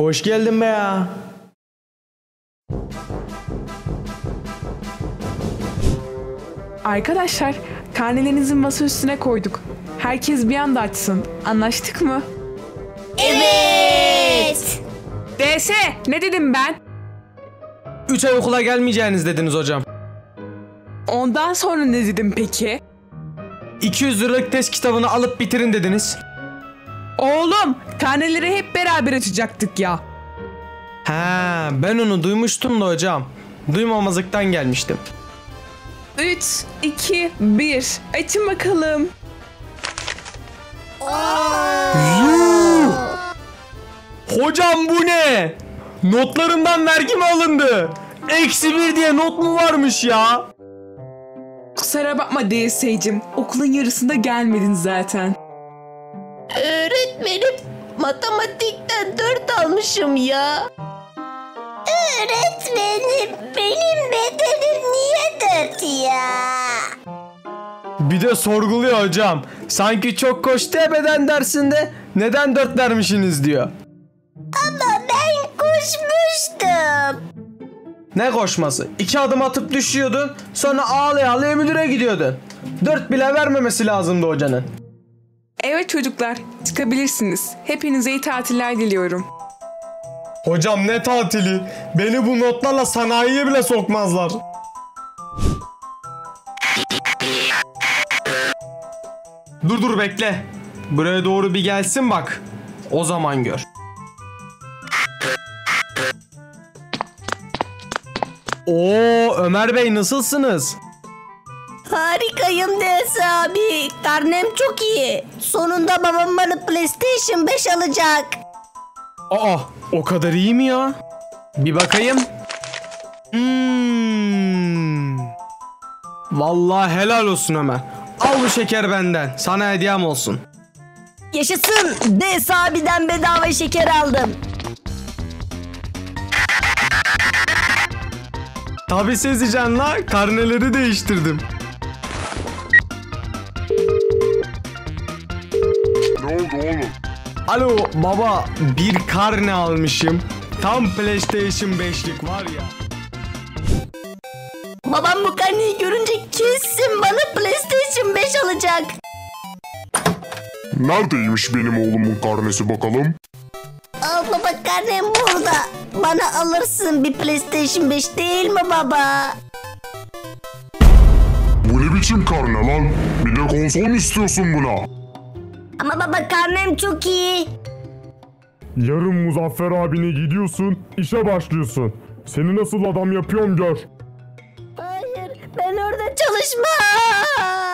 Hoş geldin be ya. Arkadaşlar, karnelerinizi masa üstüne koyduk. Herkes bir anda açsın. Anlaştık mı? Evet. DS, ne dedim ben? 3 ay okula gelmeyeceğiniz dediniz hocam. Ondan sonra ne dedim peki? 200 liralık test kitabını alıp bitirin dediniz. Oğlum, karneleri hep beraber açacaktık ya. Ha, ben onu duymuştum da hocam. Duymamazlıktan gelmiştim. 3, 2, 1. Açın bakalım. Hocam bu ne? Notlarımdan vergi mi alındı? Eksi bir diye not mu varmış ya? Kusura bakma DS'cim. Okulun yarısında gelmedin zaten. Öğretmenim matematikten dört almışım ya. Öğretmenim benim bedenim niye dört ya? Bir de sorguluyor hocam. Sanki çok koştu ya beden dersinde. Neden dört vermişsiniz diyor. Ama ben koşmuştum. Ne koşması? İki adım atıp düşüyordun. Sonra ağlaya ağlaya müdüre gidiyordun. Dört bile vermemesi lazımdı hocanın. Evet çocuklar, çıkabilirsiniz. Hepinize iyi tatiller diliyorum. Hocam ne tatili? Beni bu notlarla sanayiye bile sokmazlar. Dur dur bekle. Buraya doğru bir gelsin bak. O zaman gör. Oo Ömer Bey nasılsınız? Harikayım Des abi. Karnem çok iyi. Sonunda babam bana PlayStation 5 alacak. Aa o kadar iyi mi ya? Bir bakayım. Hmm. Vallahi helal olsun Ömer. Al bu şeker benden. Sana hediyem olsun. Yaşasın. Des abiden bedava şeker aldım. Tabi Sezican la karneleri değiştirdim. Oldu oğlum? Alo baba bir karne almışım. Tam PlayStation 5'lik var ya. Babam bu karneyi görünce kesin bana PlayStation 5 alacak. Neredeymiş benim oğlumun karnesi bakalım? Al baba karnem burada. Bana alırsın bir PlayStation 5 değil mi baba? Bu ne biçim karne lan? Bir de konsol mu istiyorsun buna? Ama baba karnem çok iyi. Yarın Muzaffer abine gidiyorsun, işe başlıyorsun. Seni nasıl adam yapıyorum gör. Hayır ben orada çalışmam.